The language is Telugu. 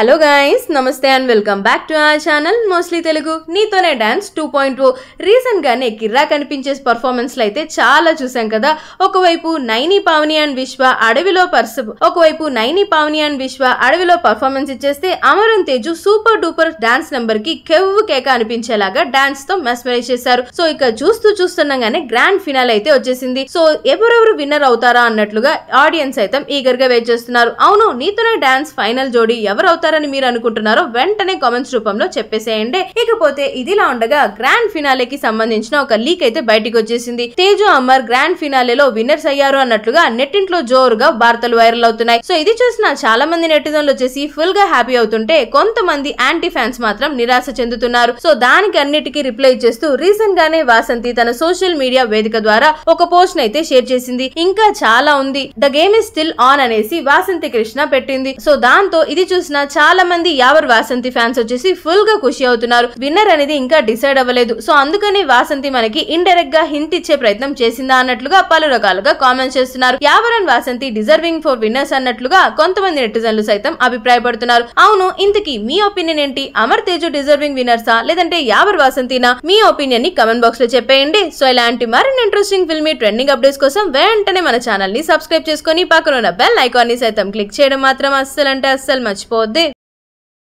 హలో గైస్ నమస్తే and welcome back to our channel mostly Telugu నీతోనే dance two point two recent గానే కిర్రా కనిపించే పర్ఫార్మెన్స్లు అయితే చాలా చూసాం కదా. ఒకవైపు నైని పావని అండ్ విశ్వ అడవిలో పర్స్ ఒకవైపు నైని పావని అండ్ విశ్వ అడవిలో పర్ఫార్మెన్స్ ఇచ్చేస్తే అమరం తేజు సూపర్ డూపర్ డాన్స్ నెంబర్కి కెవ్వు కేక అనిపించేలాగా డాన్స్తో మెస్మరైజ్ చేశారు. సో ఇక చూస్తూ చూస్తుండగానే గ్రాండ్ ఫినాల్ అయితే వచ్చేసింది. సో ఎవరెవరు విన్నర్ అవుతారా అన్నట్లుగా ఆడియన్స్ అయితే ఈగర్గా వెయిట్ చేస్తున్నారు. అవును నీతోనే డాన్స్ ఫైనల్ జోడి ఎవరు అవుతారని మీరు అనుకుంటున్నారో వెంటనే కామెంట్స్ రూపంలో చెప్పేసేయండి. ఇకపోతే ఇదిలా ఉండగా గ్రాండ్ ఫినాలేకి సంబంధించిన ఒక లీక్ అయితే బయటకు వచ్చేసింది. తేజు అమర్ గ్రాండ్ ఫినాలేలో విన్నర్స్ అయ్యారు అన్నట్లుగా నెట్టింట్లో జోరుగా వార్తలు వైరల్ అవుతున్నాయి. సో ఇది చూసిన చాలా మంది నెటిజన్లు వచ్చేసి ఫుల్గా హ్యాపీ అవుతుంటే కొంతమంది యాంటీ ఫ్యాన్స్ మాత్రం నిరాశ చెందుతున్నారు. సో దానికి అన్నిటికీ రిప్లై చేస్తూ రీసెంట్ గానే వాసంతి తన సోషల్ మీడియా వేదిక ద్వారా ఒక పోస్ట్ అయితే షేర్ చేసింది. ఇంకా చాలా ఉంది. The game is still on అనేసి వాసంతి కృష్ణ పెట్టింది. సో దాంతో ఇది చూసిన చాలా మంది యావర్ వాసంతి ఫ్యాన్స్ వచ్చేసి ఫుల్గా ఖుషి అవుతున్నారు. విన్నర్ అనేది ఇంకా డిసైడ్ అవ్వలేదు. సో అందుకని వాసంతి మనకి ఇండైరెక్ట్గా హింట్ ఇచ్చే ప్రయత్నం చేసిందా అన్నట్లుగా పలు రకాలుగా కామెంట్స్ చేస్తున్నారు. Yawar and Vasanthi deserving for winners అన్నట్లుగా కొంతమంది నెటిజన్లు సైతం అభిప్రాయపడుతున్నారు. అవును ఇంతకీ మీ ఒపీనియన్ ఏంటి? అమర్ తేజు డిజర్వింగ్ విన్నర్సా లేదంటే యావర్ వాసంతినా? మీ ఒపీనియన్ని కమెంట్ బాక్స్లో చెప్పేయండి. సో ఇలాంటి మరిన్ని ఇంట్రెస్టింగ్ ఫిల్మీ ట్రెండింగ్ అప్డేట్స్ కోసం వెంటనే మన ఛానల్ని సబ్స్క్రైబ్ చేసుకొని పక్కన ఉన్న బెల్ ఐకాన్ని సైతం క్లిక్ చేయడం మాత్రం అస్సలు అంటే అస్సలు మర్చిపోద్ది